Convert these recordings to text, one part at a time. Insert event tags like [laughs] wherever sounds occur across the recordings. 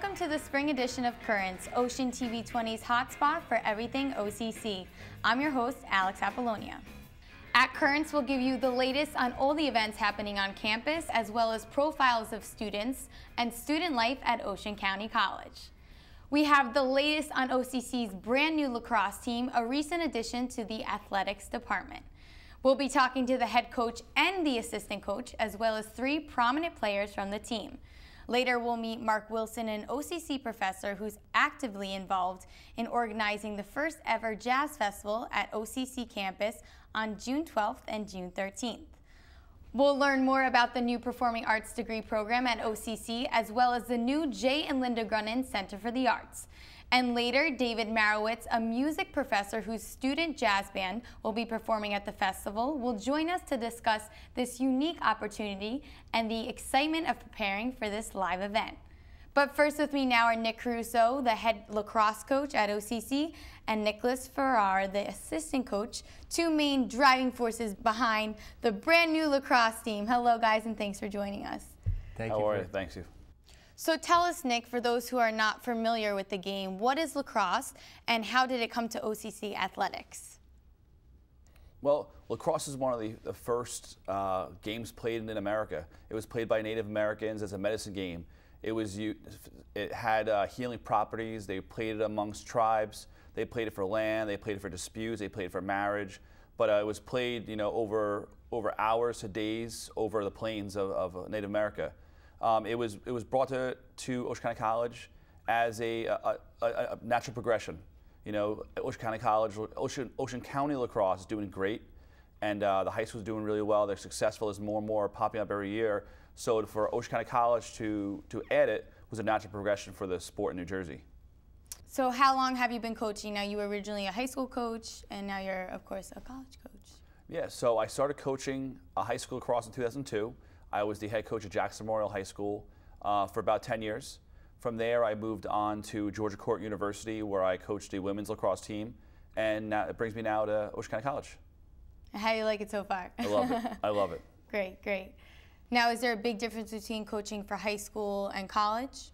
Welcome to the spring edition of Currents, Ocean TV 20's hotspot for everything OCC. I'm your host, Alex Apollonia. At Currents, we'll give you the latest on all the events happening on campus, as well as profiles of students and student life at Ocean County College. We have the latest on OCC's brand new lacrosse team, a recent addition to the athletics department. We'll be talking to the head coach and the assistant coach, as well as three prominent players from the team. Later, we'll meet Mark Wilson, an OCC professor who's actively involved in organizing the first ever jazz festival at OCC campus on June 12th and June 13th. We'll learn more about the new Performing Arts degree program at OCC, as well as the new Jay and Linda Grunin Center for the Arts. And later, David Marowitz, a music professor whose student jazz band will be performing at the festival, will join us to discuss this unique opportunity and the excitement of preparing for this live event. But first with me now are Nick Caruso, the head lacrosse coach at OCC, and Nicholas Farrar, the assistant coach, two main driving forces behind the brand new lacrosse team. Hello guys and thanks for joining us. Thank How you. are you? Thanks you. So tell us, Nick, for those who are not familiar with the game, what is lacrosse and how did it come to OCC athletics? Well, lacrosse is one of the, the first uh, games played in America. It was played by Native Americans as a medicine game. It was it had uh, healing properties. They played it amongst tribes. They played it for land. They played it for disputes. They played it for marriage. But uh, it was played, you know, over over hours to days over the plains of, of Native America. Um, it was it was brought to to Ocean County College as a, a, a, a natural progression. You know, Ocean County College, Ocean Ocean County lacrosse is doing great, and uh, the high school is doing really well. They're successful as more and more popping up every year. So for Ocean County College to to add it was a natural progression for the sport in New Jersey. So how long have you been coaching? Now you were originally a high school coach and now you're of course a college coach. Yeah, so I started coaching a high school lacrosse in 2002. I was the head coach at Jackson Memorial High School uh, for about 10 years. From there, I moved on to Georgian Court University, where I coached a women's lacrosse team, and now, it brings me now to Ocean County College. How do you like it so far? I love it. [laughs] I love it. great, great. Now is there a big difference between coaching for high school and college?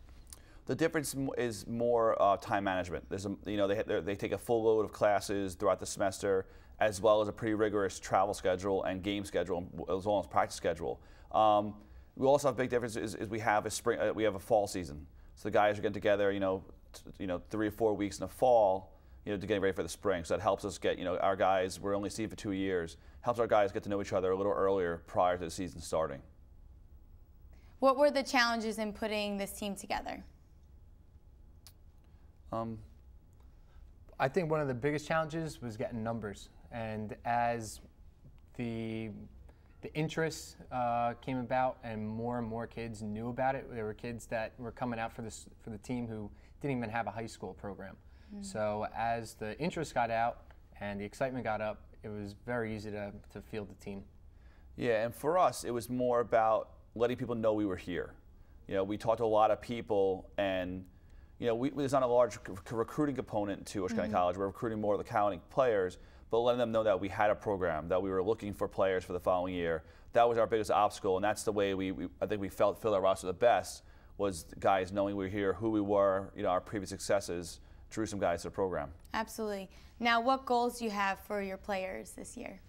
The difference is more uh, time management. There's a, you know, they, they take a full load of classes throughout the semester, as well as a pretty rigorous travel schedule and game schedule, as well as practice schedule. Um, we also have a big difference is, is we have a spring, uh, we have a fall season. So the guys are getting together, you know, t- you know, three or four weeks in the fall, you know, to get ready for the spring. So that helps us get, you know, our guys. We're only seeing for two years. Helps our guys get to know each other a little earlier prior to the season starting. What were the challenges in putting this team together? Um, I think one of the biggest challenges was getting numbers, and as the the interest uh, came about and more and more kids knew about it, there were kids that were coming out for this for the team who didn't even have a high school program. So as the interest got out and the excitement got up, it was very easy to, to field the team. Yeah, and for us, it was more about letting people know we were here. You know, we talked to a lot of people, and you know, we, there's not a large c- c- recruiting component to Ocean County College. We're recruiting more of the county players, but letting them know that we had a program, that we were looking for players for the following year. That was our biggest obstacle, and that's the way we, we I think we felt filled our roster the best was guys knowing we were here, who we were, you know, our previous successes drew some guys to the program. Absolutely. Now what goals do you have for your players this year?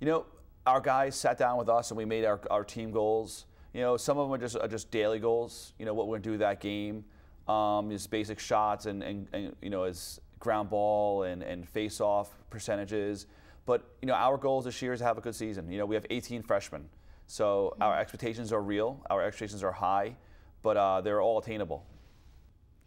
You know, our guys sat down with us and we made our, our team goals. You know, some of them are just, are just daily goals. You know, what we're going to do that game, um, is basic shots and, and, and, you know, as ground ball and, and face off percentages. But, you know, our goals this year is to have a good season. You know, we have 18 freshmen. So our expectations are real, our expectations are high, but uh, they're all attainable.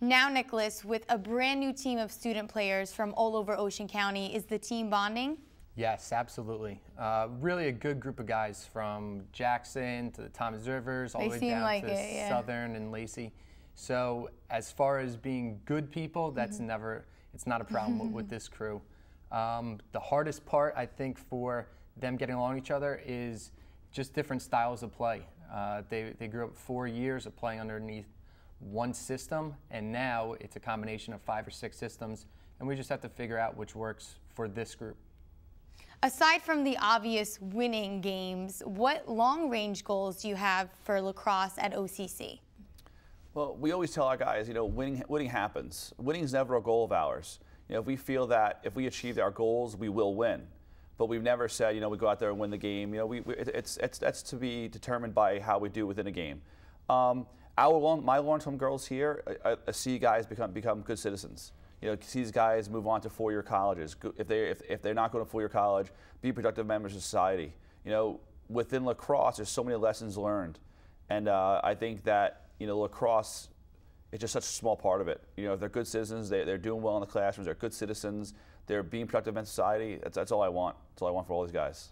Now, Nicholas, with a brand new team of student players from all over Ocean County, is the team bonding? Yes, absolutely. Uh, really a good group of guys from Jackson to the Thomas Rivers, all They the way down like to it, yeah. Southern and Lacey. So as far as being good people, that's Mm-hmm. never, it's not a problem with, with this crew. Um, the hardest part, I think, for them getting along each other is just different styles of play. Uh, they, they grew up four years of playing underneath one system, and now it's a combination of five or six systems, and we just have to figure out which works for this group. Aside from the obvious winning games, what long range goals do you have for lacrosse at OCC? Well, we always tell our guys, you know, winning, winning happens. Winning is never a goal of ours. You know, if we feel that if we achieve our goals, we will win. But we've never said, you know, we go out there and win the game. You know, we, we it's, it's, that's to be determined by how we do within a game. Um, our long, my long-term goals here, I, I see guys become become good citizens. You know, see these guys move on to four-year colleges. If they if, if they're not going to four-year college, be productive members of society. You know, within lacrosse, there's so many lessons learned, and uh, I think that you know, lacrosse is just such a small part of it. You know, if they're good citizens, they, they're doing well in the classrooms, they're good citizens, they're being productive in society. That's, that's all I want. That's all I want for all these guys.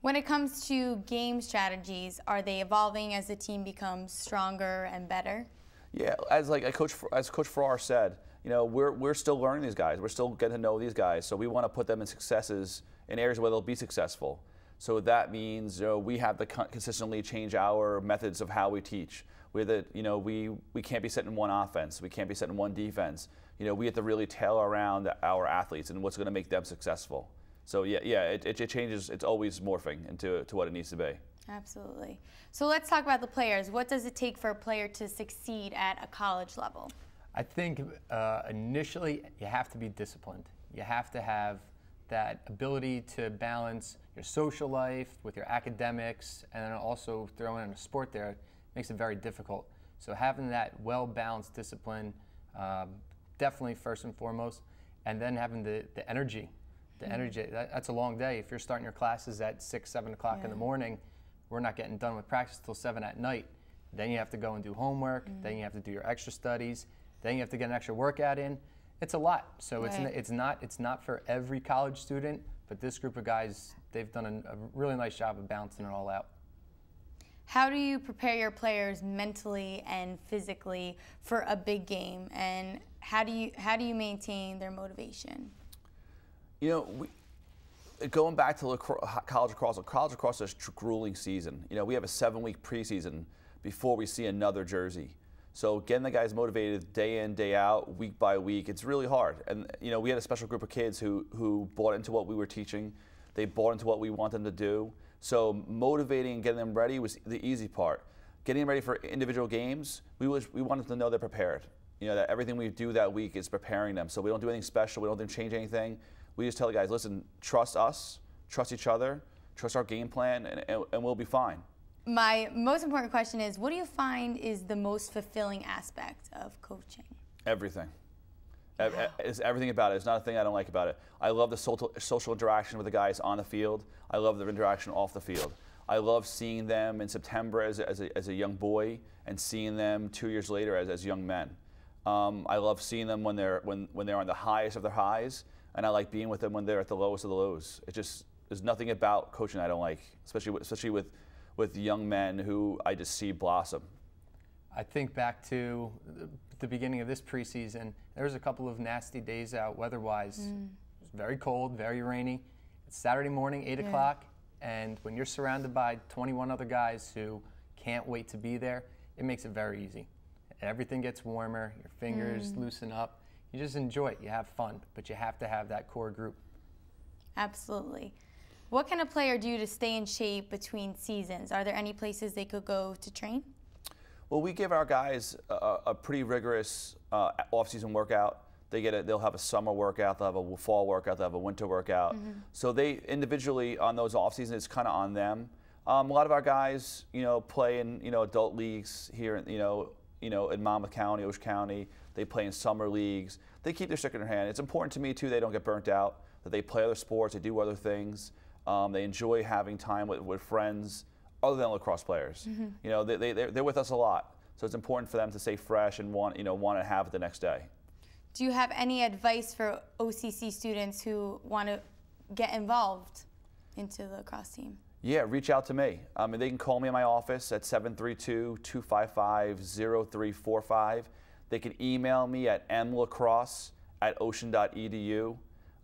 When it comes to game strategies, are they evolving as the team becomes stronger and better? Yeah, as like Coach as Coach Farrar said, you know, we're we're still learning these guys. We're still getting to know these guys. So we want to put them in successes in areas where they'll be successful. So that means you know, we have to consistently change our methods of how we teach with it, you know, we, we can't be set in one offense. We can't be set in one defense. You know, we have to really tailor around our athletes and what's going to make them successful. So yeah, yeah, it, it, it, changes. It's always morphing into to what it needs to be. Absolutely. So let's talk about the players. What does it take for a player to succeed at a college level? I think uh, initially you have to be disciplined. You have to have that ability to balance your social life with your academics, and then also throw in a sport there makes it very difficult. So having that well-balanced discipline, um, definitely first and foremost, and then having the, the energy. The mm-hmm. energy, that, that's a long day. If you're starting your classes at six, seven o'clock yeah. in the morning, we're not getting done with practice till seven at night. Then you have to go and do homework, mm-hmm. then you have to do your extra studies, then you have to get an extra workout in. It's a lot. So right. it's, it's, not, it's not for every college student, but this group of guys, they've done a, a really nice job of balancing it all out. How do you prepare your players mentally and physically for a big game, and how do you how do you maintain their motivation? You know, we, going back to college lacrosse, college lacrosse is a grueling season. You know, we have a seven-week preseason before we see another jersey. So getting the guys motivated day in, day out, week by week, it's really hard. And you know, we had a special group of kids who who bought into what we were teaching. They bought into what we want them to do. So motivating and getting them ready was the easy part. Getting them ready for individual games, we, was, we wanted to know they're prepared. You know, that everything we do that week is preparing them. So we don't do anything special, we don't change anything. We just tell the guys, listen, trust us, trust each other, trust our game plan, and, and, and we'll be fine. My most important question is what do you find is the most fulfilling aspect of coaching? Everything. It's everything about it. It's not a thing I don't like about it. I love the social, social interaction with the guys on the field. I love the interaction off the field. I love seeing them in September as a, as a, as a young boy and seeing them two years later as, as young men. Um, I love seeing them when they're, when, when they're on the highest of their highs, and I like being with them when they're at the lowest of the lows. It just, there's nothing about coaching I don't like, especially with, especially with, with young men who I just see blossom. I think back to the beginning of this preseason, there was a couple of nasty days out weather-wise. Mm. It was very cold, very rainy. It's Saturday morning, 8 yeah. o'clock, and when you're surrounded by 21 other guys who can't wait to be there, it makes it very easy. Everything gets warmer, your fingers mm. loosen up. You just enjoy it, you have fun, but you have to have that core group. Absolutely. What can a player do to stay in shape between seasons? Are there any places they could go to train? Well, we give our guys a, a pretty rigorous uh, off-season workout. They get it. They'll have a summer workout. They'll have a fall workout. They'll have a winter workout. Mm-hmm. So they individually on those off seasons, it's kind of on them. Um, a lot of our guys, you know, play in you know adult leagues here, you know, you know, in Monmouth County, Ocean County. They play in summer leagues. They keep their stick in their hand. It's important to me too. They don't get burnt out. That they play other sports. They do other things. Um, they enjoy having time with, with friends other than lacrosse players. Mm-hmm. You know, they, they, they're, they're with us a lot. So it's important for them to stay fresh and want, you know, want to have it the next day. Do you have any advice for OCC students who want to get involved into the lacrosse team? Yeah, reach out to me. Um, they can call me in my office at 732-255-0345. They can email me at mlacrosse at ocean.edu.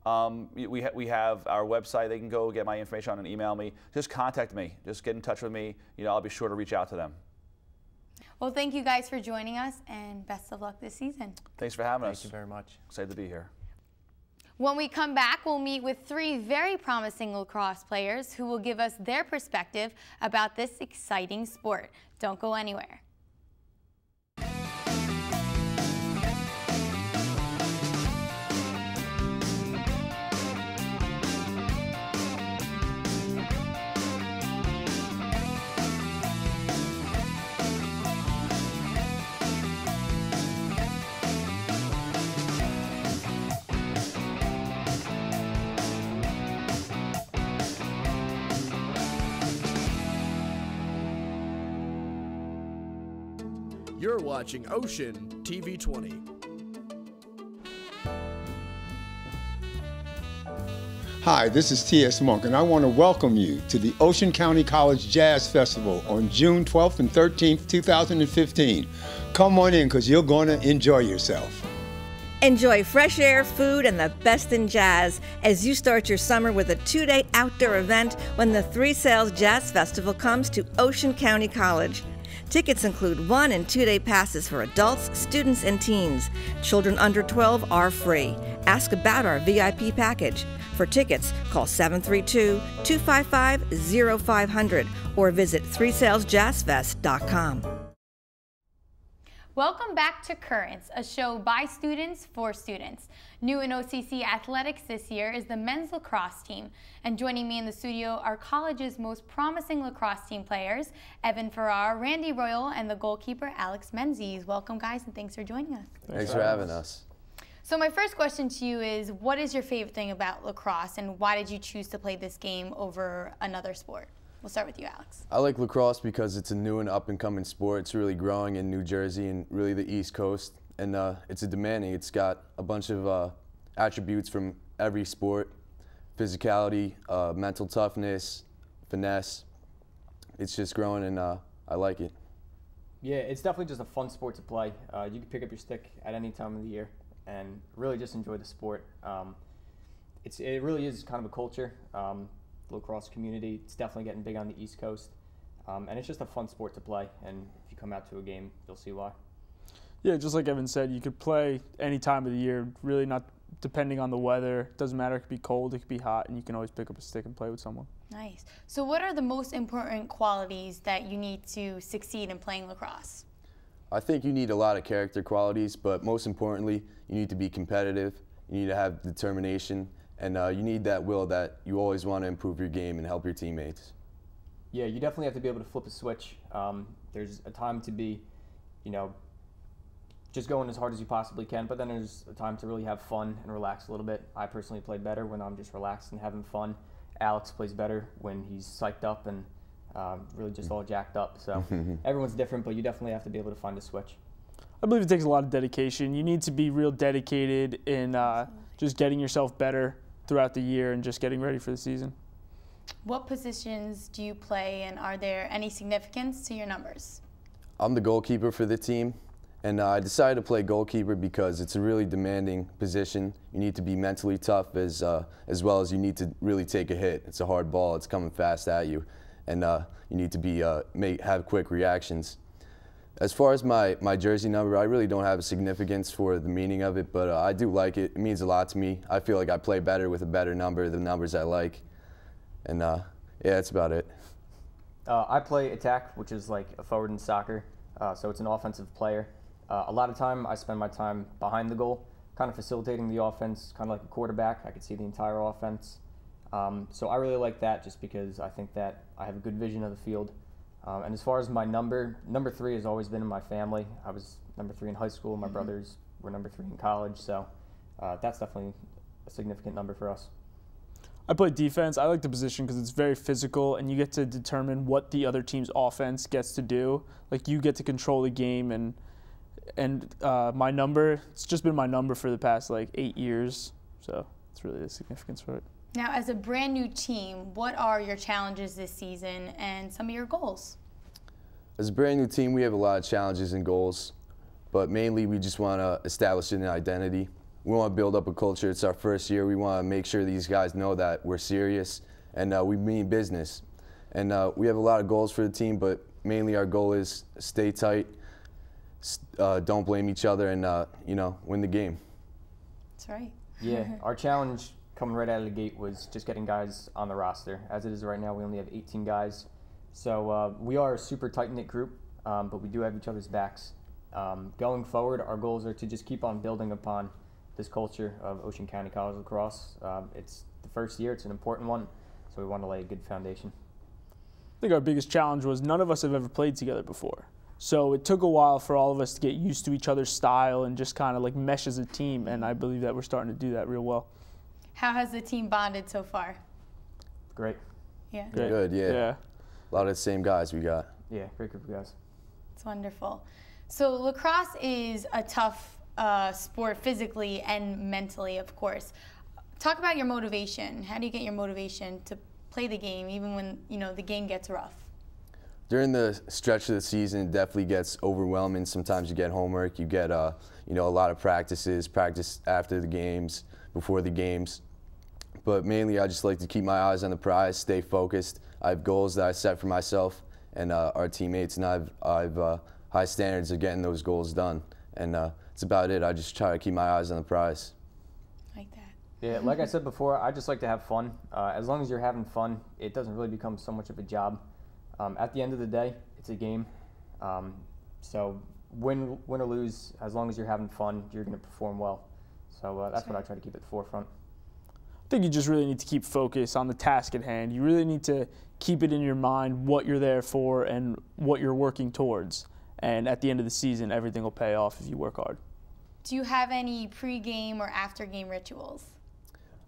Um, we, ha we have our website. They can go get my information on and email me. Just contact me. Just get in touch with me. You know, I'll be sure to reach out to them. Well, thank you guys for joining us and best of luck this season. Thanks for having thank us. Thank you very much. Excited to be here. When we come back, we'll meet with three very promising lacrosse players who will give us their perspective about this exciting sport. Don't go anywhere. You're watching Ocean TV 20. Hi, this is T.S. Monk, and I want to welcome you to the Ocean County College Jazz Festival on June 12th and 13th, 2015. Come on in because you're going to enjoy yourself. Enjoy fresh air, food, and the best in jazz as you start your summer with a two day outdoor event when the Three Sails Jazz Festival comes to Ocean County College. Tickets include one and two day passes for adults, students, and teens. Children under 12 are free. Ask about our VIP package. For tickets, call 732 255 0500 or visit threesailsjazzfest.com. Welcome back to Currents, a show by students for students. New in OCC athletics this year is the men's lacrosse team. And joining me in the studio are college's most promising lacrosse team players, Evan Farrar, Randy Royal, and the goalkeeper, Alex Menzies. Welcome, guys, and thanks for joining us. Thanks, thanks for having us. So my first question to you is, what is your favorite thing about lacrosse, and why did you choose to play this game over another sport? We'll start with you, Alex. I like lacrosse because it's a new and up and coming sport. It's really growing in New Jersey and really the East Coast. And uh, it's a demanding. It's got a bunch of uh, attributes from every sport physicality, uh, mental toughness, finesse. It's just growing and uh, I like it. Yeah, it's definitely just a fun sport to play. Uh, you can pick up your stick at any time of the year and really just enjoy the sport. Um, it's, it really is kind of a culture. Um, lacrosse community. It's definitely getting big on the East Coast, um, and it's just a fun sport to play. And if you come out to a game, you'll see why. Yeah, just like Evan said, you could play any time of the year. Really, not depending on the weather. It doesn't matter. It could be cold. It could be hot, and you can always pick up a stick and play with someone. Nice. So, what are the most important qualities that you need to succeed in playing lacrosse? I think you need a lot of character qualities, but most importantly, you need to be competitive. You need to have determination and uh, you need that will that you always want to improve your game and help your teammates. Yeah, you definitely have to be able to flip a switch. Um, there's a time to be, you know, just going as hard as you possibly can, but then there's a time to really have fun and relax a little bit. I personally play better when I'm just relaxed and having fun. Alex plays better when he's psyched up and um, really just all jacked up. So [laughs] everyone's different, but you definitely have to be able to find a switch. I believe it takes a lot of dedication. You need to be real dedicated in uh, just getting yourself better throughout the year and just getting ready for the season. What positions do you play, and are there any significance to your numbers? I'm the goalkeeper for the team, and uh, I decided to play goalkeeper because it's a really demanding position. You need to be mentally tough as uh, as well as you need to really take a hit. It's a hard ball; it's coming fast at you, and uh, you need to be uh, make, have quick reactions. As far as my, my jersey number, I really don't have a significance for the meaning of it, but uh, I do like it. It means a lot to me. I feel like I play better with a better number, the numbers I like. And uh, yeah, that's about it. Uh, I play attack, which is like a forward in soccer, uh, so it's an offensive player. Uh, a lot of time I spend my time behind the goal, kind of facilitating the offense, kind of like a quarterback. I can see the entire offense. Um, so I really like that just because I think that I have a good vision of the field. Um, and as far as my number, number three has always been in my family. I was number three in high school. My mm-hmm. brothers were number three in college. So uh, that's definitely a significant number for us. I play defense. I like the position because it's very physical, and you get to determine what the other team's offense gets to do. Like you get to control the game, and and uh, my number. It's just been my number for the past like eight years. So it's really the significance for it. Now, as a brand new team, what are your challenges this season and some of your goals? As a brand new team, we have a lot of challenges and goals, but mainly we just want to establish an identity. We want to build up a culture. It's our first year. We want to make sure these guys know that we're serious and uh, we mean business. And uh, we have a lot of goals for the team, but mainly our goal is stay tight, uh, don't blame each other, and uh, you know win the game. That's right. Yeah, [laughs] our challenge coming right out of the gate was just getting guys on the roster. As it is right now, we only have 18 guys. So uh, we are a super tight knit group, um, but we do have each other's backs. Um, going forward, our goals are to just keep on building upon this culture of Ocean County College lacrosse. Um, it's the first year, it's an important one, so we want to lay a good foundation. I think our biggest challenge was none of us have ever played together before. So it took a while for all of us to get used to each other's style and just kind of like mesh as a team, and I believe that we're starting to do that real well. How has the team bonded so far? Great. Yeah. Great. Good, yeah. Yeah. A lot of the same guys we got. Yeah, great group of guys. It's wonderful. So lacrosse is a tough uh, sport physically and mentally, of course. Talk about your motivation. How do you get your motivation to play the game, even when you know the game gets rough? During the stretch of the season, it definitely gets overwhelming. Sometimes you get homework, you get uh, you know a lot of practices, practice after the games, before the games. But mainly, I just like to keep my eyes on the prize, stay focused. I have goals that I set for myself and uh, our teammates, and I've, I've uh, high standards of getting those goals done. And uh, it's about it. I just try to keep my eyes on the prize. Like that. Yeah, like I said before, I just like to have fun. Uh, as long as you're having fun, it doesn't really become so much of a job. Um, at the end of the day, it's a game. Um, so win, win or lose, as long as you're having fun, you're going to perform well. So uh, that's what I try to keep at the forefront. I think you just really need to keep focus on the task at hand. You really need to keep it in your mind what you're there for and what you're working towards. And at the end of the season, everything will pay off if you work hard. Do you have any pre-game or after-game rituals?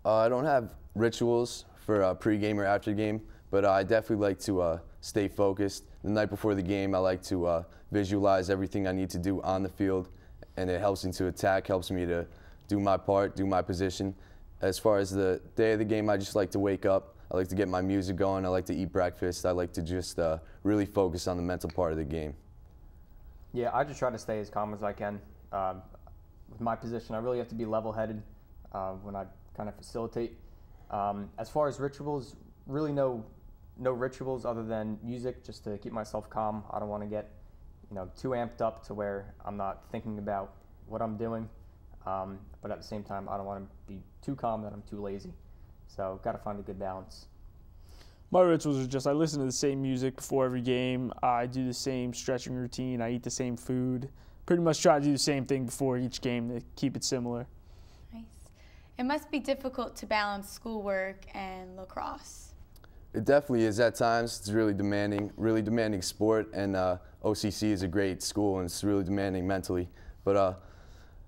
Uh, I don't have rituals for uh, pre-game or after game, but uh, I definitely like to uh, stay focused. The night before the game, I like to uh, visualize everything I need to do on the field, and it helps me to attack, helps me to do my part, do my position. As far as the day of the game, I just like to wake up. I like to get my music going. I like to eat breakfast. I like to just uh, really focus on the mental part of the game. Yeah, I just try to stay as calm as I can. Um, with my position, I really have to be level-headed uh, when I kind of facilitate. Um, as far as rituals, really no no rituals other than music, just to keep myself calm. I don't want to get you know too amped up to where I'm not thinking about what I'm doing. Um, but at the same time, I don't want to be too calm that I'm too lazy. So got to find a good balance. My rituals are just I listen to the same music before every game. I do the same stretching routine. I eat the same food. Pretty much try to do the same thing before each game to keep it similar. Nice. It must be difficult to balance schoolwork and lacrosse. It definitely is at times. It's really demanding, really demanding sport, and uh, OCC is a great school and it's really demanding mentally. But uh,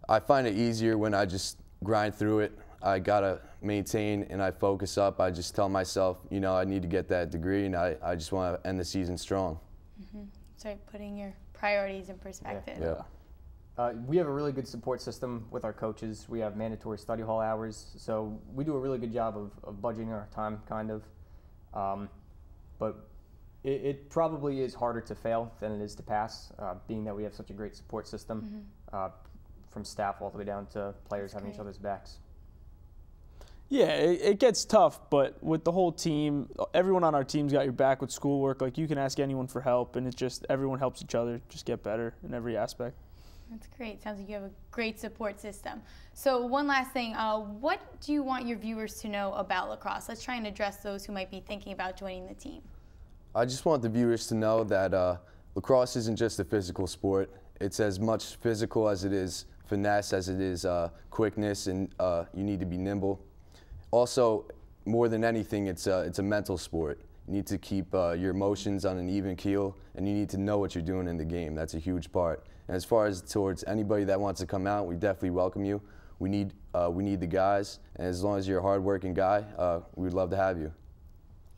I find it easier when I just grind through it. I gotta maintain and I focus up. I just tell myself, you know, I need to get that degree, and I, I just want to end the season strong. Mm-hmm. Start putting your priorities in perspective. Yeah. Uh, we have a really good support system with our coaches. We have mandatory study hall hours, so we do a really good job of, of budgeting our time, kind of. Um, but it, it, probably is harder to fail than it is to pass, uh, being that we have such a great support system, mm-hmm. uh, from staff all the way down to players That's having great. each other's backs. Yeah, it, it, gets tough, but with the whole team, everyone on our team's got your back with schoolwork. Like you can ask anyone for help, and it's just everyone helps each other just get better in every aspect. That's great. Sounds like you have a great support system. So one last thing, uh, what do you want your viewers to know about lacrosse? Let's try and address those who might be thinking about joining the team. I just want the viewers to know that uh, lacrosse isn't just a physical sport. It's as much physical as it is finesse, as it is uh, quickness, and uh, you need to be nimble. Also, more than anything, it's a, it's a mental sport. You need to keep uh, your emotions on an even keel, and you need to know what you're doing in the game. That's a huge part. And as far as towards anybody that wants to come out, we definitely welcome you. We need, uh, we need the guys, and as long as you're a hardworking guy, uh, we'd love to have you.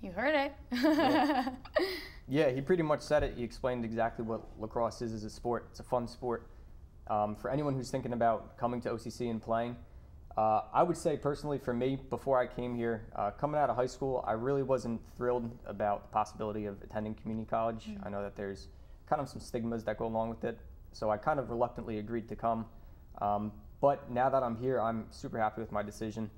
You heard it. yeah. [laughs] yeah, he pretty much said it. He explained exactly what lacrosse is as a sport. It's a fun sport. Um, for anyone who's thinking about coming to OCC and playing, uh, I would say personally for me, before I came here, uh, coming out of high school, I really wasn't thrilled about the possibility of attending community college. Mm-hmm. I know that there's kind of some stigmas that go along with it, so I kind of reluctantly agreed to come. Um, but now that I'm here, I'm super happy with my decision.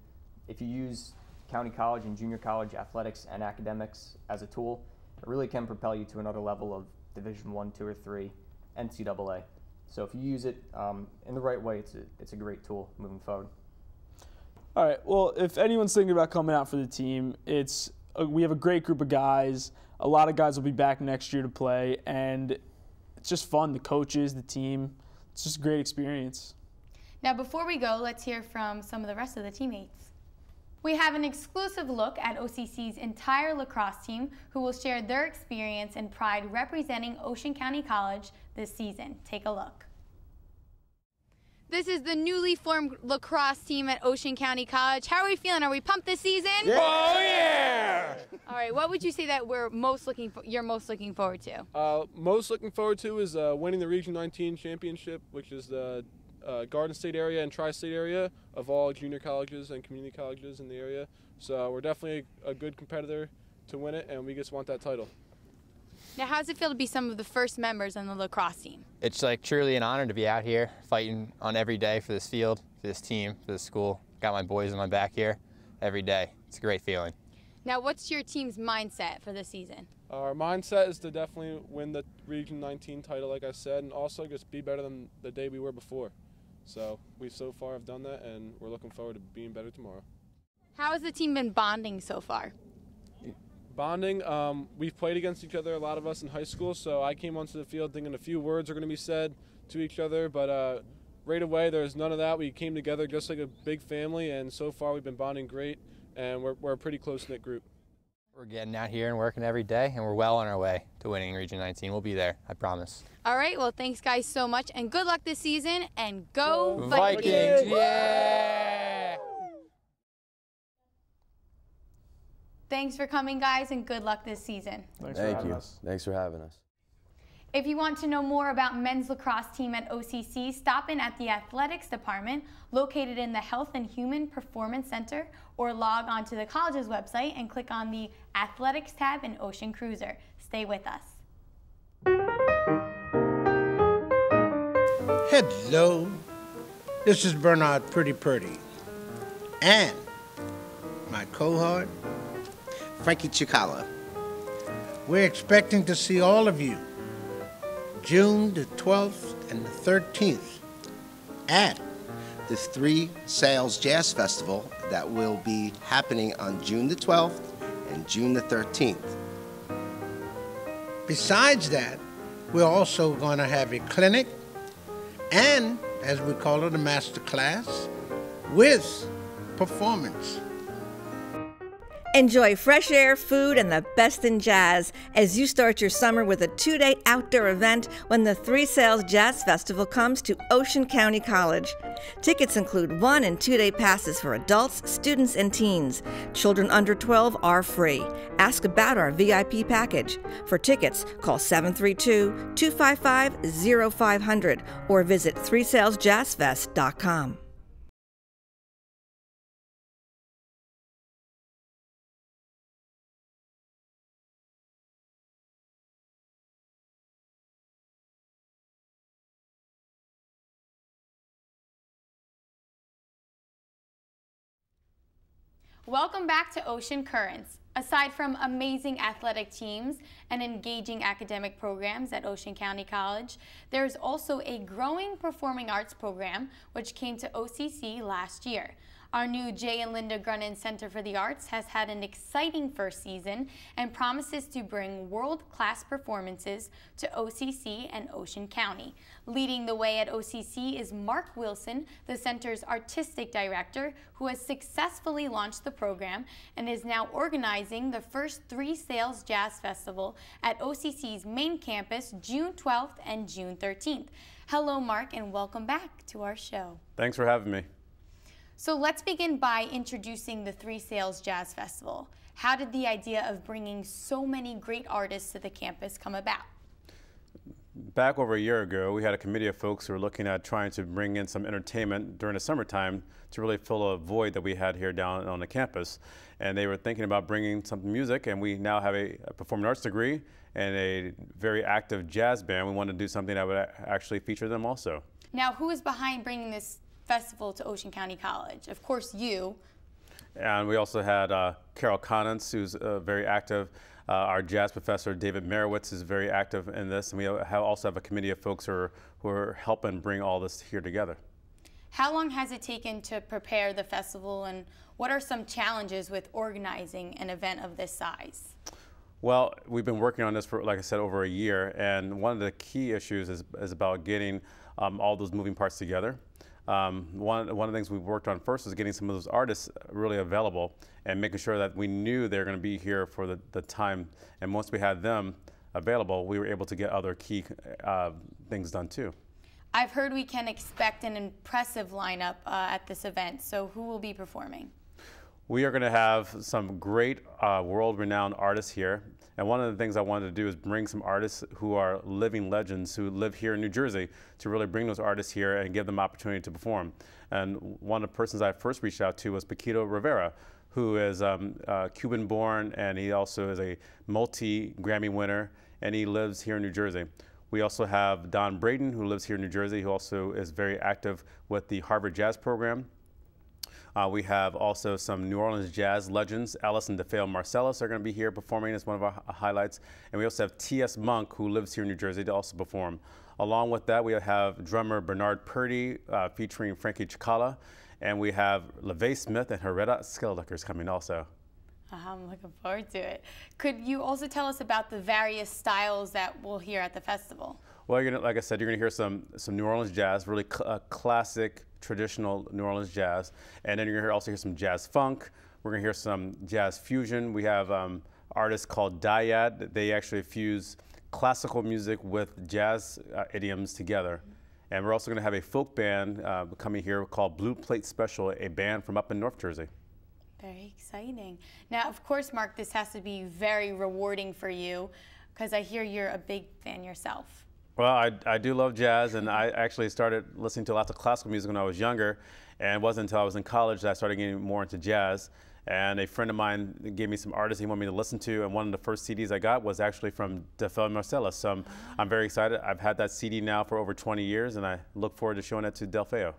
If you use county college and junior college athletics and academics as a tool, it really can propel you to another level of Division One, Two, or Three, NCAA. So if you use it um, in the right way, it's a, it's a great tool moving forward. All right. Well, if anyone's thinking about coming out for the team, it's a, we have a great group of guys. A lot of guys will be back next year to play, and it's just fun. The coaches, the team, it's just a great experience. Now, before we go, let's hear from some of the rest of the teammates. We have an exclusive look at OCC's entire lacrosse team who will share their experience and pride representing Ocean County College this season. Take a look. This is the newly formed lacrosse team at Ocean County College. How are we feeling? Are we pumped this season? Oh yeah! All right. What would you say that we're most looking for? You're most looking forward to? Uh, most looking forward to is uh, winning the Region 19 championship, which is the uh, Garden State area and Tri-State area of all junior colleges and community colleges in the area. So we're definitely a, a good competitor to win it, and we just want that title. Now, how does it feel to be some of the first members on the lacrosse team? It's like truly an honor to be out here fighting on every day for this field, for this team, for this school. Got my boys on my back here every day. It's a great feeling. Now, what's your team's mindset for the season? Our mindset is to definitely win the Region 19 title, like I said, and also just be better than the day we were before. So we so far have done that, and we're looking forward to being better tomorrow. How has the team been bonding so far? Bonding, um, we've played against each other, a lot of us in high school, so I came onto the field thinking a few words are going to be said to each other, but uh, right away there's none of that. We came together just like a big family, and so far we've been bonding great, and we're, we're a pretty close knit group. We're getting out here and working every day, and we're well on our way to winning Region 19. We'll be there, I promise. All right, well, thanks, guys, so much, and good luck this season, and go, Go Vikings! Vikings! Yeah! Thanks for coming, guys, and good luck this season. Thank you. Thanks for having us. If you want to know more about men's lacrosse team at OCC, stop in at the athletics department located in the Health and Human Performance Center or log on to the college's website and click on the athletics tab in Ocean Cruiser. Stay with us. Hello, this is Bernard Pretty Purdie and my cohort, Frankie Chikala. We're expecting to see all of you June the 12th and the 13th at the Three Sails Jazz Festival that will be happening on June the 12th and June the 13th. Besides that, we're also going to have a clinic and, as we call it, a master class with performance. Enjoy fresh air, food, and the best in jazz as you start your summer with a two day outdoor event when the Three Sails Jazz Festival comes to Ocean County College. Tickets include one and two day passes for adults, students, and teens. Children under 12 are free. Ask about our VIP package. For tickets, call 732 255 0500 or visit 3sailsjazzfest.com. Welcome back to Ocean Currents. Aside from amazing athletic teams and engaging academic programs at Ocean County College, there is also a growing performing arts program which came to OCC last year. Our new Jay and Linda Grunin Center for the Arts has had an exciting first season and promises to bring world-class performances to OCC and Ocean County. Leading the way at OCC is Mark Wilson, the center's artistic director, who has successfully launched the program and is now organizing the first Three Sails Jazz Festival at OCC's main campus June 12th and June 13th. Hello, Mark, and welcome back to our show. Thanks for having me. So let's begin by introducing the Three Sails Jazz Festival. How did the idea of bringing so many great artists to the campus come about? Back over a year ago, we had a committee of folks who were looking at trying to bring in some entertainment during the summertime to really fill a void that we had here down on the campus. And they were thinking about bringing some music, and we now have a, a performing arts degree and a very active jazz band. We wanted to do something that would actually feature them also. Now, who is behind bringing this festival to Ocean County College? Of course, you. And we also had uh, Carol Connens, who's uh, very active. Uh, our jazz professor, David Merowitz, is very active in this. And we have also have a committee of folks who are, who are helping bring all this here together. How long has it taken to prepare the festival, and what are some challenges with organizing an event of this size? Well, we've been working on this for, like I said, over a year, and one of the key issues is, is about getting um, all those moving parts together. Um, one, one of the things we worked on first was getting some of those artists really available and making sure that we knew they were going to be here for the, the time. And once we had them available, we were able to get other key uh, things done too. I've heard we can expect an impressive lineup uh, at this event. So who will be performing? We are going to have some great uh, world-renowned artists here. And one of the things I wanted to do is bring some artists who are living legends who live here in New Jersey to really bring those artists here and give them opportunity to perform. And one of the persons I first reached out to was Paquito Rivera, who is um, uh, Cuban born and he also is a multi Grammy winner and he lives here in New Jersey. We also have Don Braden, who lives here in New Jersey, who also is very active with the Harvard Jazz Program. Uh, we have also some New Orleans jazz legends. Alison Delfeayo Marsalis are going to be here performing as one of our highlights. And we also have T.S. Monk, who lives here in New Jersey, to also perform. Along with that, we have drummer Bernard Purdie uh, featuring Frankie Chikala. And we have LaVay Smith and Heretta Skellickers coming also. I'm looking forward to it. Could you also tell us about the various styles that we'll hear at the festival? Well, gonna, like I said, you're going to hear some some New Orleans jazz, really cl uh, classic, traditional New Orleans jazz, and then you're to also hear some jazz funk. We're to hear some jazz fusion. We have um, artists called Dyad. They actually fuse classical music with jazz uh, idioms together. And we're also going to have a folk band uh, coming here called Blue Plate Special, a band from up in North Jersey. Very exciting. Now, of course, Mark, this has to be very rewarding for you because I hear you're a big fan yourself. Well, I, I do love jazz, and I actually started listening to lots of classical music when I was younger. And it wasn't until I was in college that I started getting more into jazz. And a friend of mine gave me some artists he wanted me to listen to, and one of the first CDs I got was actually from Delfeayo Marsalis. So I'm, I'm very excited. I've had that CD now for over 20 years, and I look forward to showing it to Delfeayo.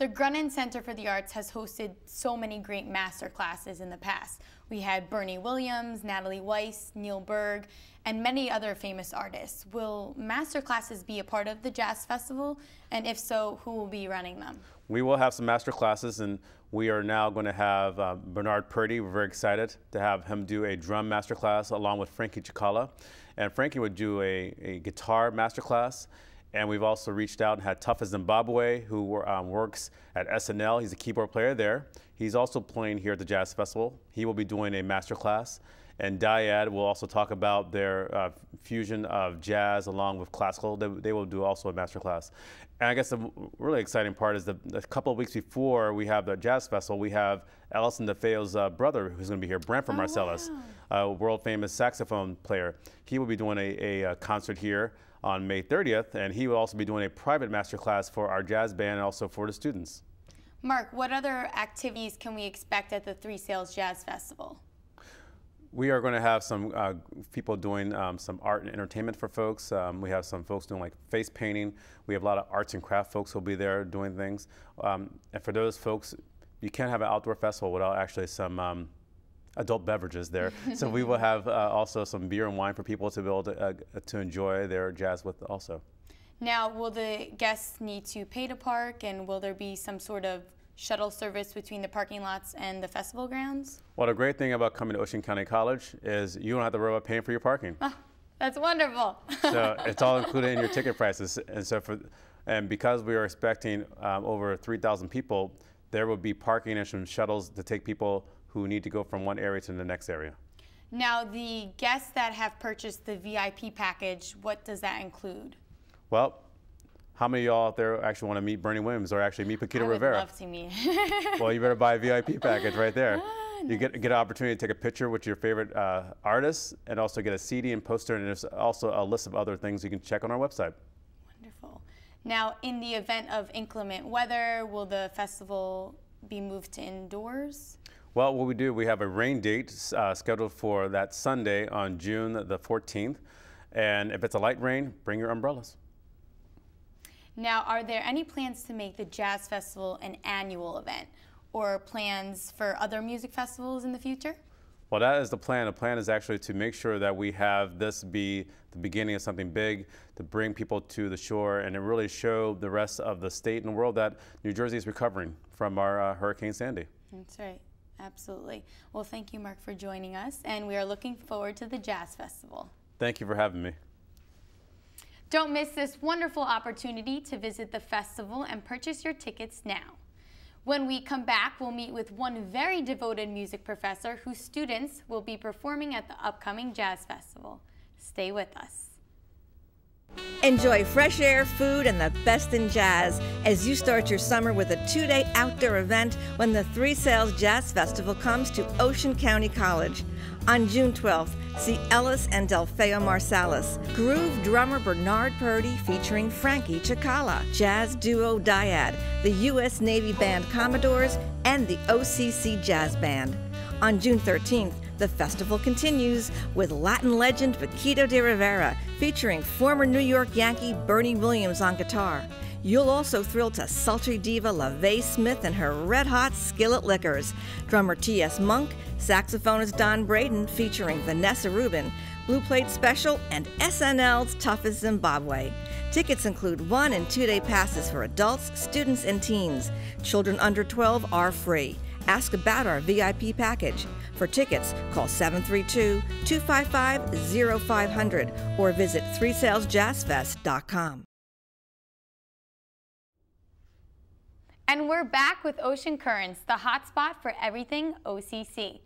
The Grunin Center for the Arts has hosted so many great master classes in the past. We had Bernie Williams, Natalie Weiss, Neil Berg, and many other famous artists. Will master classes be a part of the Jazz Festival? And if so, who will be running them? We will have some master classes, and we are now going to have uh, Bernard Purdie. We're very excited to have him do a drum master class along with Frankie Chikala. And Frankie would do a, a guitar master class. And we've also reached out and had Tuffus Zimbabwe, who um, works at SNL. He's a keyboard player there. He's also playing here at the Jazz Festival. He will be doing a master class. And Dyad will also talk about their uh, fusion of jazz along with classical. They, they, will do also a master class. And I guess the really exciting part is that a couple of weeks before we have the Jazz Festival, we have Alison Delfeayo's uh, brother who's going to be here, Branford oh, Marsalis, wow. a world famous saxophone player. He will be doing a, a, a concert here on May 30th, and he will also be doing a private master class for our jazz band and also for the students. Mark, what other activities can we expect at the Three Sails Jazz Festival? We are going to have some uh, people doing um, some art and entertainment for folks. Um, we have some folks doing like face painting. We have a lot of arts and craft folks who will be there doing things. Um, and for those folks, you can't have an outdoor festival without actually some um, adult beverages there. [laughs] so we will have uh, also some beer and wine for people to be able to, uh, to enjoy their jazz with also. Now, will the guests need to pay to park and will there be some sort of shuttle service between the parking lots and the festival grounds? Well, the great thing about coming to Ocean County College is you don't have to worry about paying for your parking. Oh, that's wonderful. so [laughs] it's all included in your ticket prices. And so for, and because we are expecting um, over 3,000 people, there will be parking and some shuttles to take people who need to go from one area to the next area. Now, the guests that have purchased the VIP package, what does that include? Well, how many of y'all out there actually want to meet Bernie Williams or actually meet Paquito D'Rivera? I would love to meet. [laughs] well, you better buy a VIP [laughs] package right there. Ah, you get, get an opportunity to take a picture with your favorite uh, artists and also get a CD and poster, and there's also a list of other things you can check on our website. Wonderful. Now, in the event of inclement weather, will the festival be moved to indoors? Well, what we do, we have a rain date uh, scheduled for that Sunday on June the 14th. And if it's a light rain, bring your umbrellas. Now, are there any plans to make the Jazz Festival an annual event or plans for other music festivals in the future? Well, that is the plan. The plan is actually to make sure that we have this be the beginning of something big, to bring people to the shore and to really show the rest of the state and the world that New Jersey is recovering from our uh, Hurricane Sandy. That's right. Absolutely. Well, thank you, Mark, for joining us, and we are looking forward to the Jazz Festival. Thank you for having me. Don't miss this wonderful opportunity to visit the festival and purchase your tickets now. When we come back, we'll meet with one very devoted music professor whose students will be performing at the upcoming Jazz Festival. Stay with us. Enjoy fresh air, food, and the best in jazz as you start your summer with a two day outdoor event when the Three Sails Jazz Festival comes to Ocean County College. On June 12th, see Ellis and Delfeayo Marsalis, groove drummer Bernard Purdie featuring Frankie Chikala, jazz duo Dyad, the U.S. Navy Band Commodores, and the OCC Jazz Band. On June 13th, the festival continues with Latin legend Paquito D'Rivera featuring former New York Yankee Bernie Williams on guitar. You'll also thrill to sultry diva LaVay Smith and her red hot skillet Lickers. Drummer T.S. Monk, saxophonist Don Braden featuring Vanessa Rubin, Blue Plate Special, and SNL's Tuffus Zimbabwe. Tickets include one and two day passes for adults, students, and teens. Children under 12 are free. Ask about our VIP package. For tickets, call 732 255 0500 or visit 3sailsjazzfest.com. And we're back with Ocean Currents, the hotspot for everything OCC.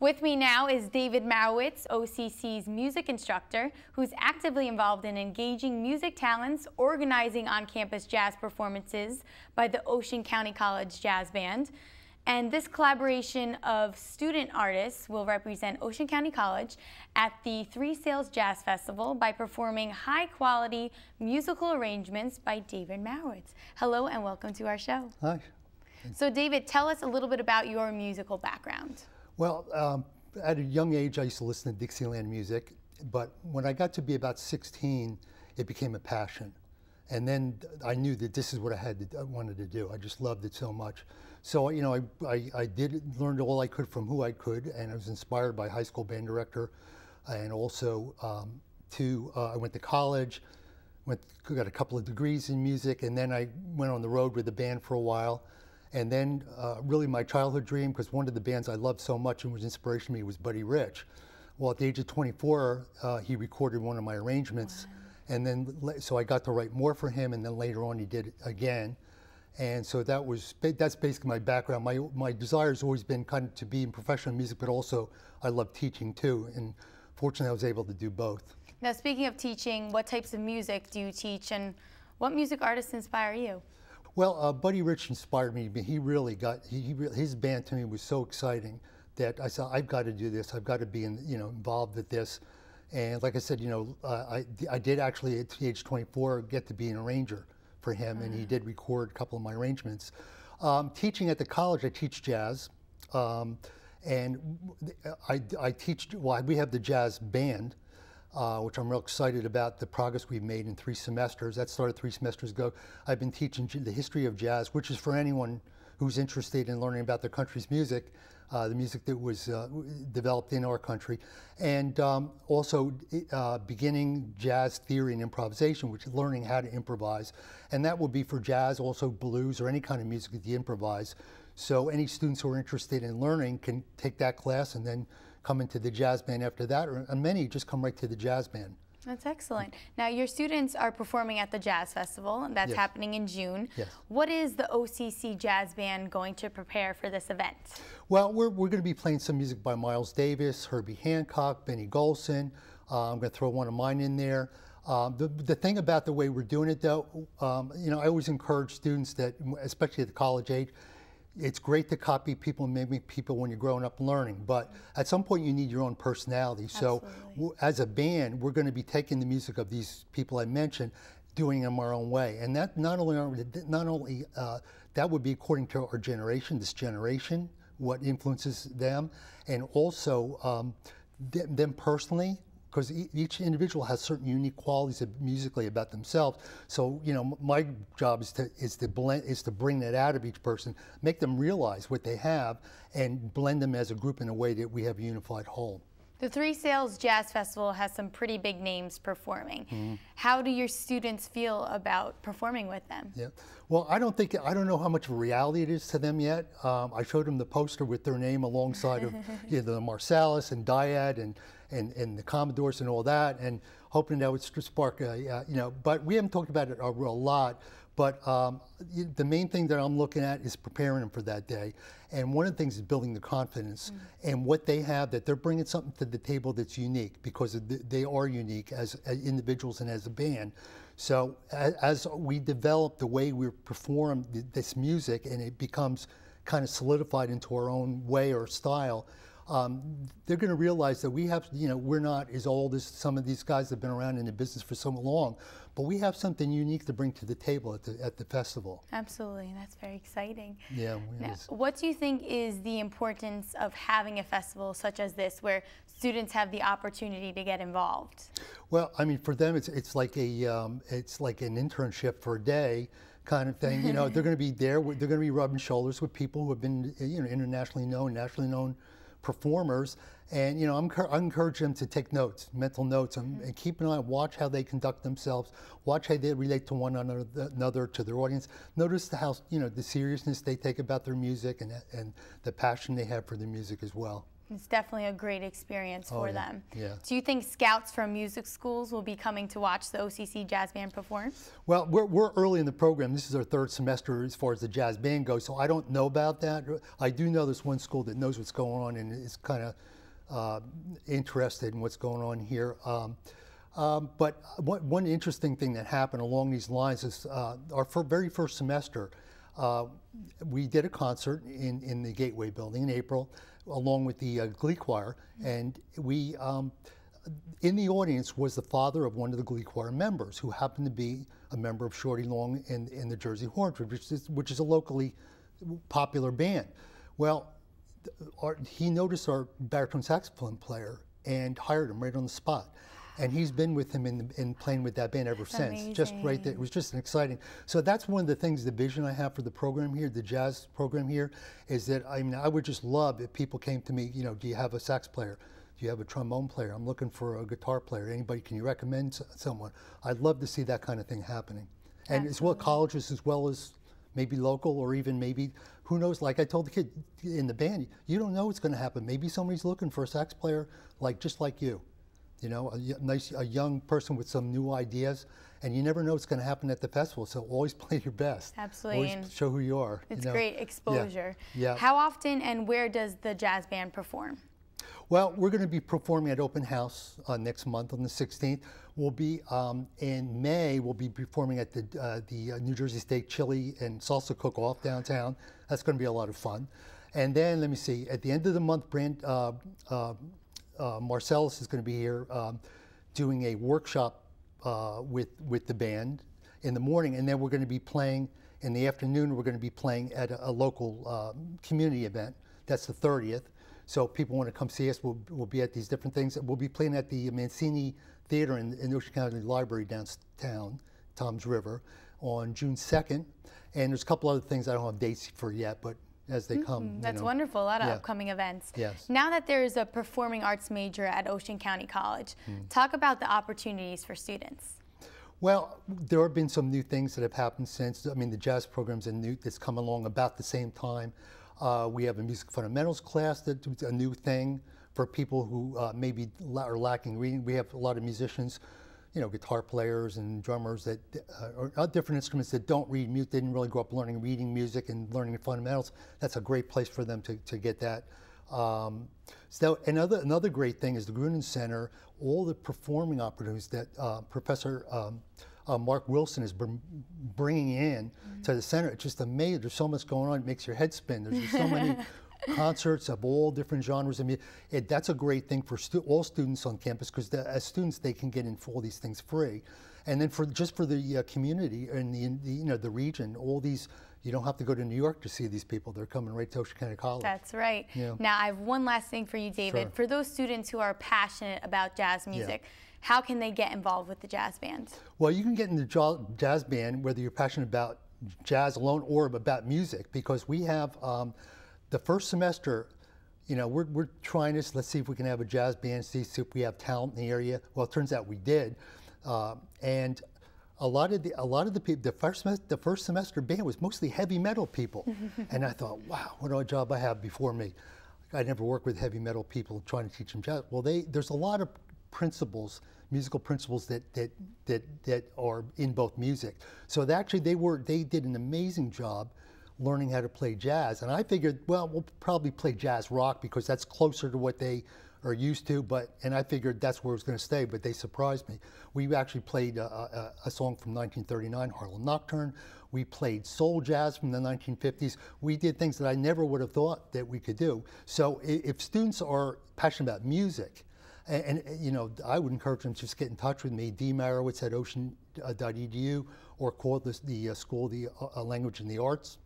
With me now is David Marowitz, OCC's music instructor, who's actively involved in engaging music talents, organizing on-campus jazz performances by the Ocean County College Jazz Band, and this collaboration of student artists will represent Ocean County College at the Three Sails Jazz Festival by performing high quality musical arrangements by David Marowitz. Hello and welcome to our show. Hi. So David, tell us a little bit about your musical background. Well, um, at a young age, I used to listen to Dixieland music, but when I got to be about 16, it became a passion. And then I knew that this is what I had to, I wanted to do. I just loved it so much. So, you know, I, I, I did learned all I could from who I could, and I was inspired by high school band director, and also um, to, uh, I went to college, went, got a couple of degrees in music, and then I went on the road with the band for a while. And then uh, really my childhood dream, because one of the bands I loved so much and was inspiration to me was Buddy Rich. Well, at the age of 24, uh, he recorded one of my arrangements. Wow. And then, so I got to write more for him, and then later on he did it again. And so that was that's basically my background. My my desire has always been kind of to be in professional music, but also I love teaching too. And fortunately, I was able to do both. Now, speaking of teaching, what types of music do you teach, and what music artists inspire you? Well, uh, Buddy Rich inspired me. He really got he, he, his band to me was so exciting that I said I've got to do this. I've got to be in, you know involved with this. And like I said, you know, uh, I I did actually at age 24 get to be an arranger for him, and he mm. did record a couple of my arrangements. Um, teaching at the college, I teach jazz, um, and I, I, teach. Well, we have the jazz band, uh, which I'm real excited about the progress we've made in three semesters. That started three semesters ago. I've been teaching the history of jazz, which is for anyone who's interested in learning about their country's music uh, the music that was uh, developed in our country, and um, also uh, beginning jazz theory and improvisation, which is learning how to improvise. And that would be for jazz, also blues, or any kind of music that you improvise. So any students who are interested in learning can take that class and then come into the jazz band after that, or, and many just come right to the jazz band. That's excellent. Now, your students are performing at the Jazz Festival. And that's yes. happening in June. Yes. What is the OCC Jazz Band going to prepare for this event? Well, we're, we're going to be playing some music by Miles Davis, Herbie Hancock, Benny Golson. Uh, I'm going to throw one of mine in there. Um, the, the thing about the way we're doing it, though, um, you know, I always encourage students that, especially at the college age, it's great to copy people and mimic people when you're growing up learning, but at some point you need your own personality. Absolutely. So as a band, we're going to be taking the music of these people I mentioned, doing them our own way, and that not only not only uh, that would be according to our generation, this generation, what influences them, and also um, them personally because each individual has certain unique qualities musically about themselves. So, you know, my job is to is to blend is to bring that out of each person, make them realize what they have, and blend them as a group in a way that we have a unified whole. The Three Sails Jazz Festival has some pretty big names performing. Mm -hmm. How do your students feel about performing with them? Yeah, well, I don't think I don't know how much of reality it is to them yet. Um, I showed them the poster with their name alongside of [laughs] you know, the Marsalis and Dyad and, and and the Commodores and all that, and hoping that would spark a, uh, you know, but we haven't talked about it a, a lot. But um, the main thing that I'm looking at is preparing them for that day. And one of the things is building the confidence mm. and what they have that they're bringing something to the table that's unique because they are unique as, as individuals and as a band. So as, as we develop the way we perform this music and it becomes kind of solidified into our own way or style, um, they're going to realize that we have, you know, we're not as old as some of these guys that have been around in the business for so long, but we have something unique to bring to the table at the, at the festival. Absolutely, that's very exciting. Yeah. Now, what do you think is the importance of having a festival such as this where students have the opportunity to get involved? Well, I mean, for them, it's, it's like a, um, it's like an internship for a day kind of thing. You know, [laughs] they're going to be there. They're going to be rubbing shoulders with people who have been, you know, internationally known, nationally known performers. And you know, I'm, I encourage them to take notes, mental notes, and, and, keep an eye, watch how they conduct themselves, watch how they relate to one another, to their audience. Notice the how you know the seriousness they take about their music and and the passion they have for their music as well. It's definitely a great experience oh, for yeah. them. Yeah. Do you think scouts from music schools will be coming to watch the OCC Jazz Band perform? Well, we're, we're early in the program. This is our third semester as far as the jazz band goes, so I don't know about that. I do know there's one school that knows what's going on and is kind of uh, interested in what's going on here. Um, um, but one, one, interesting thing that happened along these lines is uh, our very first semester, uh, we did a concert in, in the Gateway building in April along with the uh, Glee Choir, and we, um, in the audience was the father of one of the Glee Choir members who happened to be a member of Shorty Long in, the Jersey Horns, which is, which is a locally popular band. Well, our, he noticed our baritone saxophone player and hired him right on the spot and he's been with him in, in playing with that band ever since. Amazing. Just right there, it was just an exciting. So that's one of the things, the vision I have for the program here, the jazz program here, is that I mean I would just love if people came to me. You know, do you have a sax player? Do you have a trombone player? I'm looking for a guitar player. Anybody? Can you recommend someone? I'd love to see that kind of thing happening, and Absolutely. as well colleges as well as maybe local or even maybe who knows like i told the kid in the band you don't know what's going to happen maybe somebody's looking for a sax player like just like you you know, a nice, a young person with some new ideas, and you never know what's going to happen at the festival. So always [laughs] play your best. Absolutely. Always show who you are. It's you know? great exposure. Yeah. yeah. How often and where does the jazz band perform? Well, we're going to be performing at Open House uh, next month on the 16th. We'll be um, in May. We'll be performing at the uh, the uh, New Jersey State Chili and Salsa Cook-Off downtown. That's going to be a lot of fun. And then let me see. At the end of the month, Brand uh, uh, Marsalis is going to be here um, doing a workshop uh, with with the band in the morning, and then we're going to be playing in the afternoon. We're going to be playing at a, a local uh, community event. That's the 30th. So people want to come see us, we'll, we'll be at these different things. We'll be playing at the Mancini Theater in, in Ocean County Library downtown, Toms River, on June 2nd. And there's a couple other things I don't have dates for yet, but as they come. Mm-hmm. That's know. wonderful. A lot of yeah. upcoming events. Yes. Now that there is a performing arts major at Ocean County College, mm. talk about the opportunities for students. Well, there have been some new things that have happened since. I mean, the jazz program's a new that's come along about the same time. Uh, we have a music fundamentals class that's a new thing for people who uh, maybe are lacking reading. We have a lot of musicians you know, guitar players and drummers that uh, are different instruments that don't read music, didn't really grow up learning reading music and learning the fundamentals. That's a great place for them to, to get that. Um, so another another great thing is the Grunin Center. All the performing opportunities that uh, Professor um, uh, Mark Wilson is br bringing in mm-hmm. to the center. It's just amazing. There's so much going on. It makes your head spin. There's just so many [laughs] concerts of all different genres. I mean, it, that's a great thing for stu all students on campus because as students they can get in for all these things free, and then for just for the uh, community and the, the, you know the region, all these. You don't have to go to New York to see these people. They're coming right to Ocean County College. That's right. Yeah. Now, I have one last thing for you, David. Sure. For those students who are passionate about jazz music, Yeah. how can they get involved with the jazz band? Well, you can get in the jazz band whether you're passionate about jazz alone or about music because we have um, the first semester. You know, we're, we're trying this. Let's see if we can have a jazz band. See if we have talent in the area. Well, it turns out we did, uh, and a lot of the a lot of the people the first semester, the first semester band was mostly heavy metal people, [laughs] and I thought, wow, what a job I have before me. I never worked with heavy metal people trying to teach them jazz. Well, they there's a lot of principles, musical principles that that that that are in both music. So they actually they were they did an amazing job learning how to play jazz. And I figured, well, we'll probably play jazz rock because that's closer to what they are used to. But and I figured that's where it was going to stay. But they surprised me. We actually played a, a, a song from 1939, Harlem Nocturne. We played soul jazz from the 1950s. We did things that I never would have thought that we could do. So if students are passionate about music, and, and, you know, I would encourage them to just get in touch with me, D. Marowitz at ocean.edu, or call the, the uh, School the uh, Language and the Arts.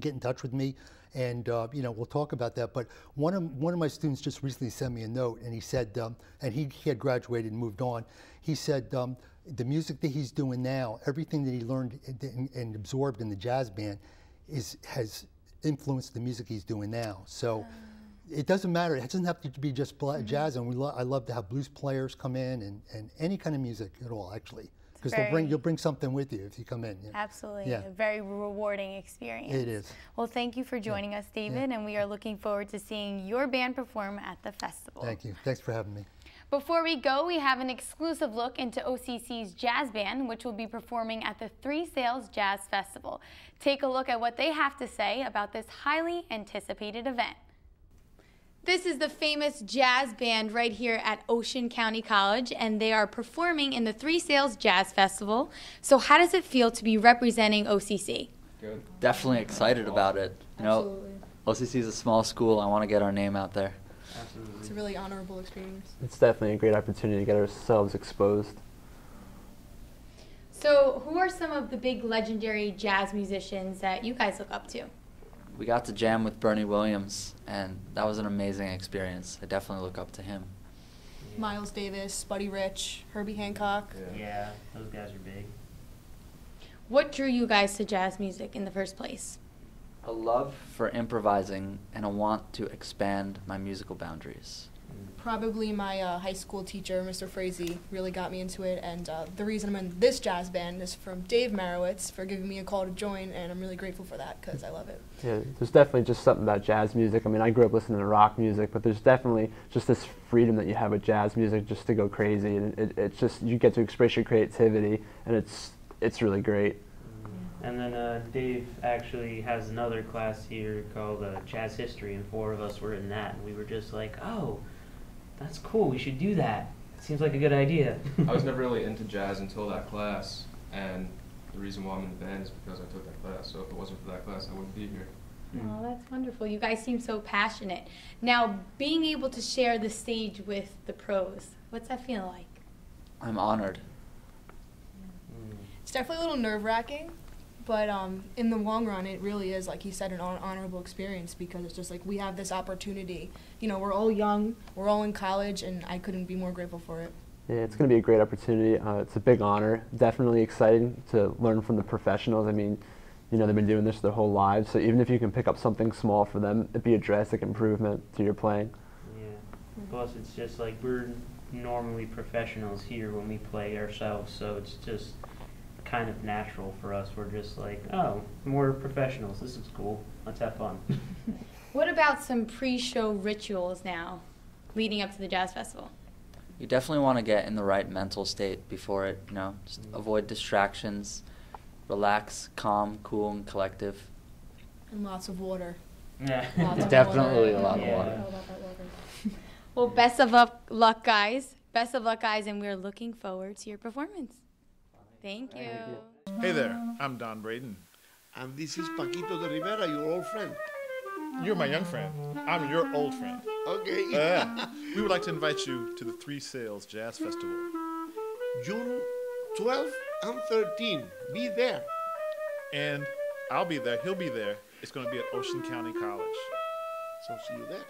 Get in touch with me, and uh, you know we'll talk about that. But one of one of my students just recently sent me a note, and he said, um, and he, he had graduated and moved on. He said um, the music that he's doing now, everything that he learned and, and absorbed in the jazz band, is has influenced the music he's doing now. So it doesn't matter. It doesn't have to be just mm-hmm. jazz. And we lo I love to have blues players come in and, and any kind of music at all, actually. Because they'll bring you'll bring something with you if you come in. Yeah. Absolutely, yeah. a very rewarding experience. It is. Well, thank you for joining yeah. us, David, and we are looking forward to seeing your band perform at the festival. Thank you. Thanks for having me. Before we go, we have an exclusive look into OCC's jazz band, which will be performing at the Three Sails Jazz Festival. Take a look at what they have to say about this highly anticipated event. This is the famous jazz band right here at Ocean County College, and they are performing in the Three Sails Jazz Festival. So, how does it feel to be representing OCC? Good. Definitely excited about it. You know, Absolutely. OCC is a small school. I want to get our name out there. Absolutely. It's a really honorable experience. It's definitely a great opportunity to get ourselves exposed. So, who are some of the big legendary jazz musicians that you guys look up to? We got to jam with Bernie Williams, and that was an amazing experience. I definitely look up to him. Yeah. Miles Davis, Buddy Rich, Herbie Hancock. Yeah. yeah, those guys are big. What drew you guys to jazz music in the first place? A love for improvising and a want to expand my musical boundaries. Probably my uh, high school teacher, Mr. Frazee, really got me into it, and uh, the reason I'm in this jazz band is from Dave Marowitz for giving me a call to join, and I'm really grateful for that because I love it. Yeah, there's definitely just something about jazz music. I mean, I grew up listening to rock music, but there's definitely just this freedom that you have with jazz music just to go crazy, and it, it's just you get to express your creativity, and it's it's really great. And then uh, Dave actually has another class here called uh, Jazz History, and four of us were in that, and we were just like, oh that's cool. We should do that. Seems like a good idea. [laughs] I was never really into jazz until that class, and the reason why I'm in the band is because I took that class. So if it wasn't for that class, I wouldn't be here. Hmm. Oh, that's wonderful. You guys seem so passionate. Now, being able to share the stage with the pros, what's that feel like? I'm honored. It's definitely a little nerve wracking, but um, in the long run, it really is, like he said, an honorable experience because it's just like we have this opportunity. You know, we're all young, we're all in college, and I couldn't be more grateful for it. Yeah, it's going to be a great opportunity. Uh, it's a big honor. Definitely exciting to learn from the professionals. I mean, you know, they've been doing this their whole lives, so even if you can pick up something small for them, it'd be a drastic improvement to your playing. Yeah. Plus, it's just like we're normally professionals here when we play ourselves, so it's just kind of natural for us. We're just like, oh, more professionals. This is cool. Let's have fun. [laughs] what about some pre-show rituals now, leading up to the jazz festival? You definitely want to get in the right mental state before it. You know, just mm-hmm. avoid distractions, relax, calm, cool, and collective. And lots of water. Yeah, definitely water. a lot of water. well, best of luck, guys. Best of luck, guys, and we're looking forward to your performance. Thank you. Hey there, I'm Don Braden. And this is Paquito de Rivera, your old friend. You're my young friend. I'm your old friend. Okay. Uh, [laughs] we would like to invite you to the Three Sails Jazz Festival. June 12th and 13th. Be there. And I'll be there. He'll be there. It's going to be at Ocean County College. So see you there.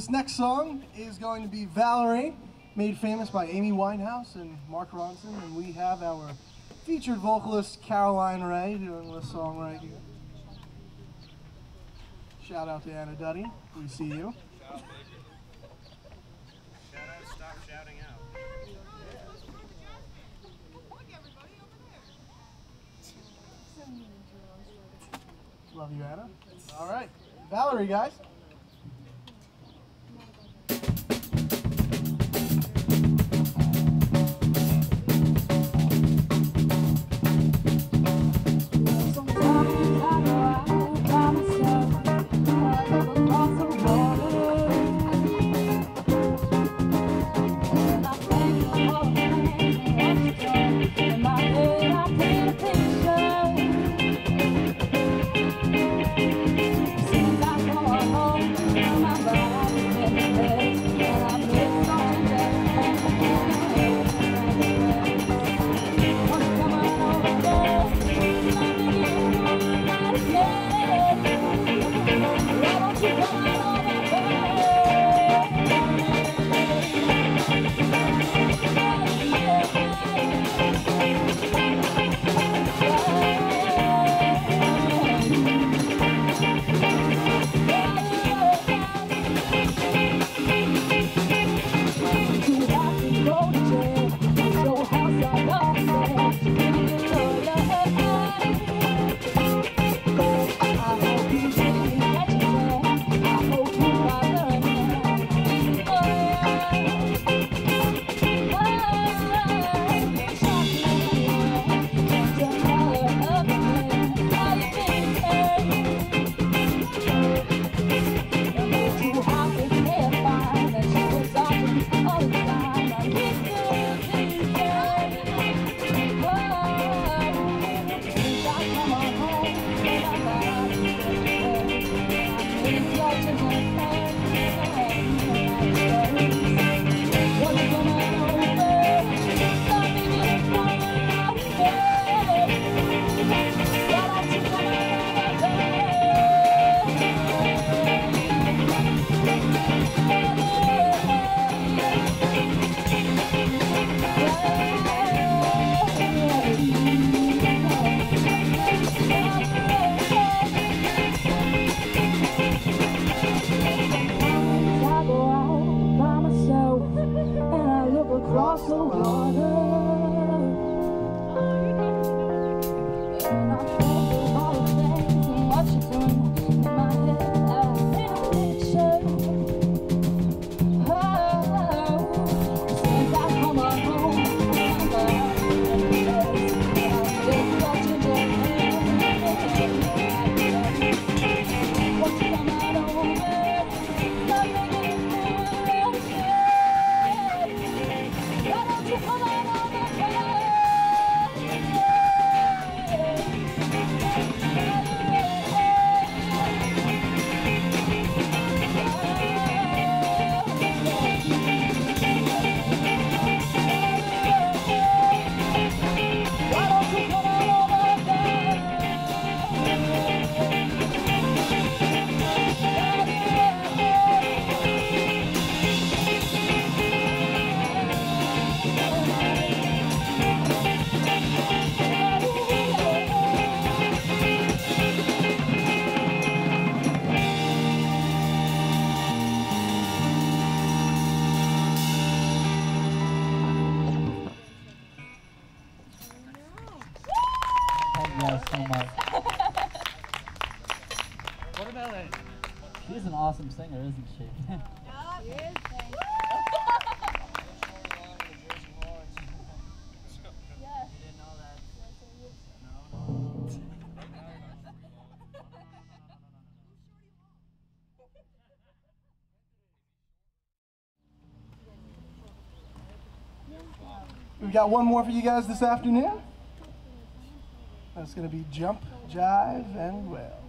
This next song is going to be Valerie, made famous by Amy Winehouse and Mark Ronson, and we have our featured vocalist Caroline Ray doing this song right here. Shout out to Anna Duddy. We see you. Shout out, stop shouting out. Love you, Anna. All right. Valerie, guys. 不要这么快。So much. What about her? She's an awesome singer, isn't she? yeah We've got one more for you guys this afternoon. That's going to be Jump, Jive, and Wail.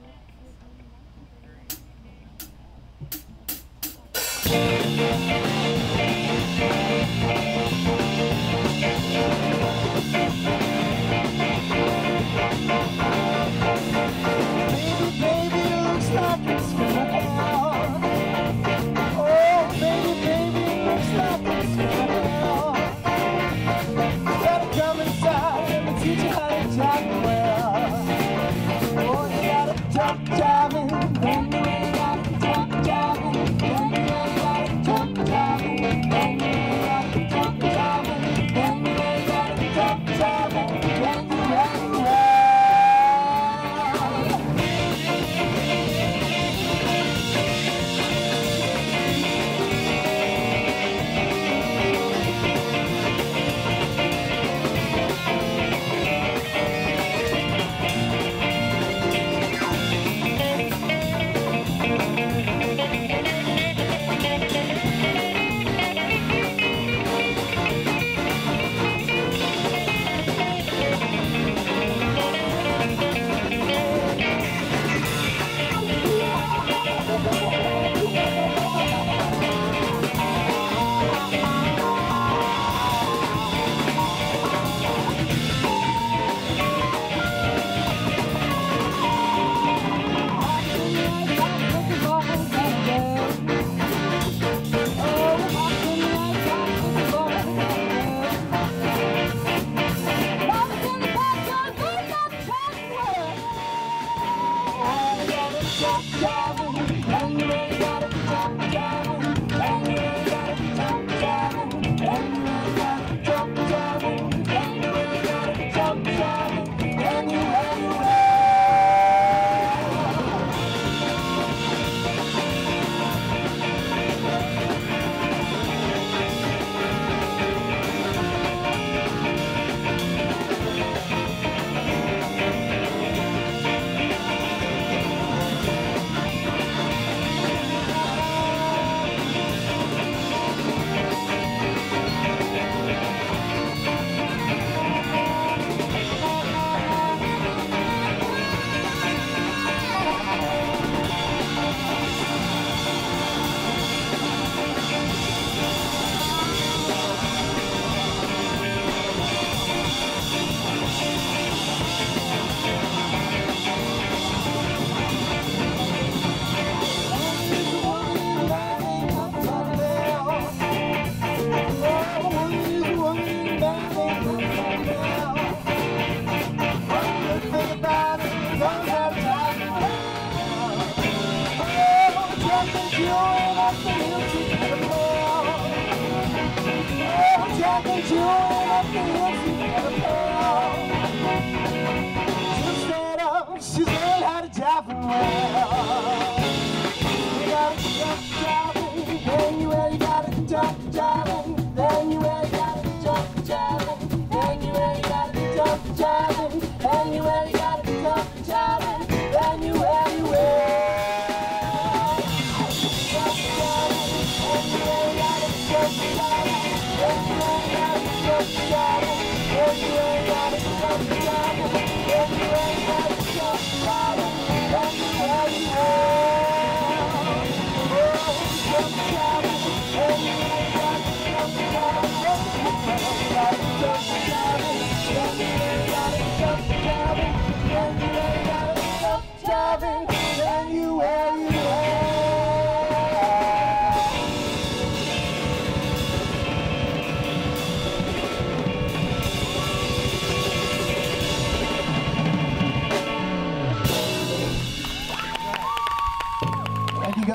Baby, baby, Suzanne had a job and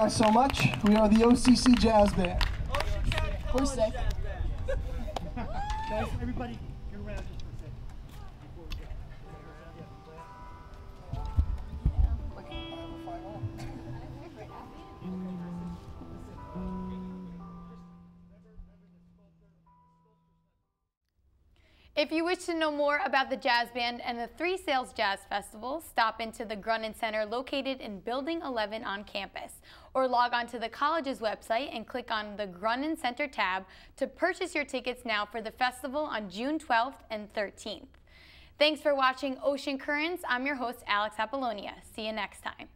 guys so much. We are the OCC Jazz Band. We're sick. Guys, everybody, get around just for a second. If you wish to know more about the Jazz Band and the Three Sails Jazz Festival, stop into the Grunin Center located in Building 11 on campus, or log on to the college's website and click on the Grunin Center tab to purchase your tickets now for the festival on June 12th and 13th. Thanks for watching Ocean Currents. I'm your host, Alex Apollonia. See you next time.